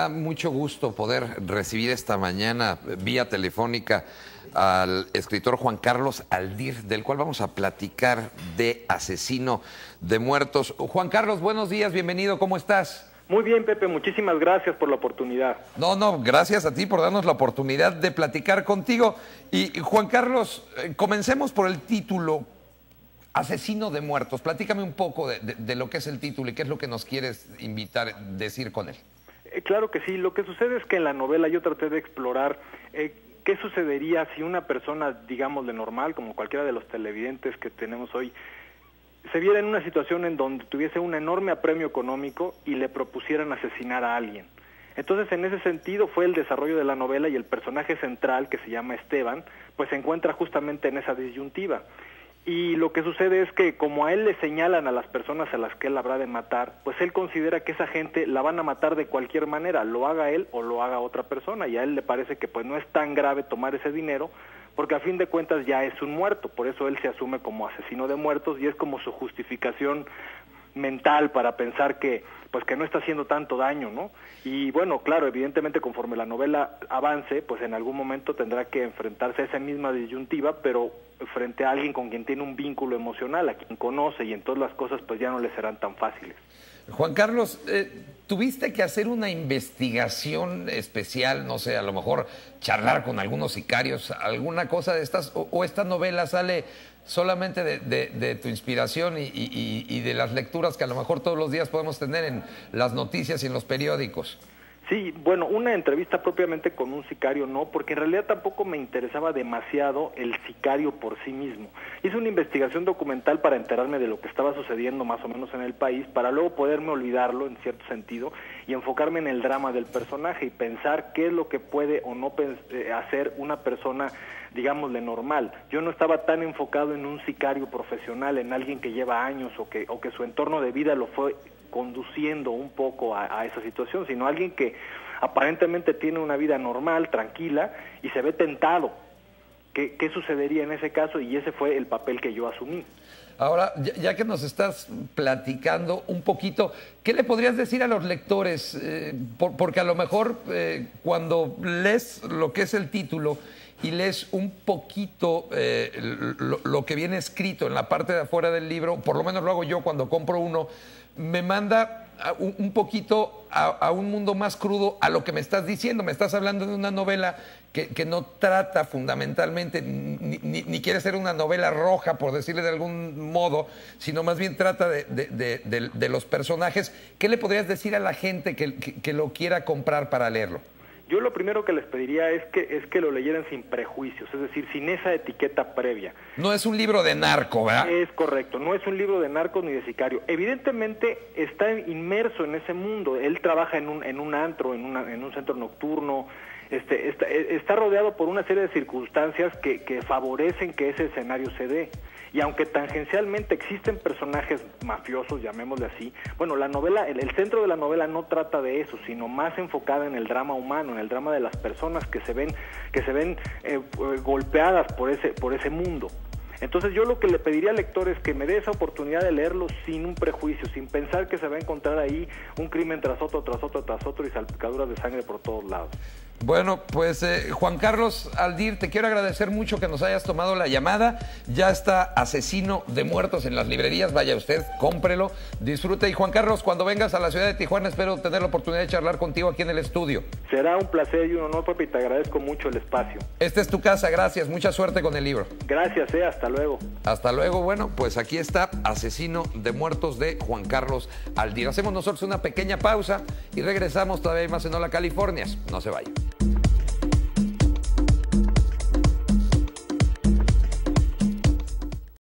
da mucho gusto poder recibir esta mañana vía telefónica al escritor Juan Carlos Aldir, del cual vamos a platicar de Asesino de Muertos. Juan Carlos, buenos días, bienvenido, ¿cómo estás? Muy bien, Pepe, muchísimas gracias por la oportunidad. No, no, gracias a ti por darnos la oportunidad de platicar contigo. Y Juan Carlos, eh, comencemos por el título. Asesino de muertos. Platícame un poco de, de, de, lo que es el título y qué es lo que nos quieres invitar, decir con él. Eh, claro que sí. Lo que sucede es que en la novela yo traté de explorar eh, qué sucedería si una persona, digamos, de normal, como cualquiera de los televidentes que tenemos hoy, se viera en una situación en donde tuviese un enorme apremio económico y le propusieran asesinar a alguien. Entonces, en ese sentido fue el desarrollo de la novela y el personaje central, que se llama Esteban, pues se encuentra justamente en esa disyuntiva. Y lo que sucede es que como a él le señalan a las personas a las que él habrá de matar, pues él considera que esa gente la van a matar de cualquier manera, lo haga él o lo haga otra persona, y a él le parece que pues no es tan grave tomar ese dinero, porque a fin de cuentas ya es un muerto, por eso él se asume como asesino de muertos y es como su justificación mental para pensar que pues que no está haciendo tanto daño, ¿no? Y bueno, claro, evidentemente conforme la novela avance, pues en algún momento tendrá que enfrentarse a esa misma disyuntiva, pero frente a alguien con quien tiene un vínculo emocional, a quien conoce y entonces las cosas pues ya no le serán tan fáciles. Juan Carlos, eh, ¿tuviste que hacer una investigación especial, no sé, a lo mejor charlar con algunos sicarios, alguna cosa de estas, o, o esta novela sale solamente de, de, de tu inspiración y, y, y, de las lecturas que a lo mejor todos los días podemos tener en las noticias y en los periódicos. Sí, bueno, una entrevista propiamente con un sicario no, porque en realidad tampoco me interesaba demasiado el sicario por sí mismo. Hice una investigación documental para enterarme de lo que estaba sucediendo más o menos en el país, para luego poderme olvidarlo en cierto sentido y enfocarme en el drama del personaje y pensar qué es lo que puede o no hacer una persona digámosle normal. Yo no estaba tan enfocado en un sicario profesional, en alguien que lleva años o que, o que su entorno de vida lo fue conduciendo un poco a, esa situación, sino alguien que aparentemente tiene una vida normal, tranquila, y se ve tentado. ¿Qué, ¿Qué, sucedería en ese caso? Y ese fue el papel que yo asumí. Ahora, ya, que nos estás platicando un poquito, ¿qué le podrías decir a los lectores? Eh, por, porque a lo mejor eh, cuando lees lo que es el título, y lees un poquito eh, lo, que viene escrito en la parte de afuera del libro, por lo menos lo hago yo cuando compro uno, me manda un, poquito a, un mundo más crudo a lo que me estás diciendo. Me estás hablando de una novela que, que no trata fundamentalmente, ni, quiere ser una novela roja, por decirle de algún modo, sino más bien trata de, de, los personajes. ¿Qué le podrías decir a la gente que, que lo quiera comprar para leerlo? Yo lo primero que les pediría es que es que lo leyeran sin prejuicios, es decir, sin esa etiqueta previa. No es un libro de narco, ¿verdad? Es correcto, no es un libro de narco ni de sicario. Evidentemente está inmerso en ese mundo. Él trabaja en un en un antro, en, una, en un centro nocturno. Este, está, está, rodeado por una serie de circunstancias que, que favorecen que ese escenario se dé. Y aunque tangencialmente existen personajes mafiosos, llamémosle así, bueno, la novela, el, el, centro de la novela no trata de eso, sino más enfocada en el drama humano, el drama de las personas que se ven, que se ven eh, golpeadas por ese, por ese mundo. Entonces yo lo que le pediría al lector es que me dé esa oportunidad de leerlo sin un prejuicio, sin pensar que se va a encontrar ahí un crimen tras otro, tras otro, tras otro y salpicaduras de sangre por todos lados. Bueno, pues eh, Juan Carlos Aldir, te quiero agradecer mucho que nos hayas tomado la llamada. Ya está Asesino de Muertos en las librerías. Vaya usted, cómprelo, disfrute. Y Juan Carlos, cuando vengas a la ciudad de Tijuana, espero tener la oportunidad de charlar contigo aquí en el estudio. Será un placer y un honor, papi, y te agradezco mucho el espacio. Esta es tu casa, gracias. Mucha suerte con el libro. Gracias, eh, hasta luego. Hasta luego. Bueno, pues aquí está Asesino de Muertos de Juan Carlos Aldir. Hacemos nosotros una pequeña pausa y regresamos todavía más en Hola California. No se vayan.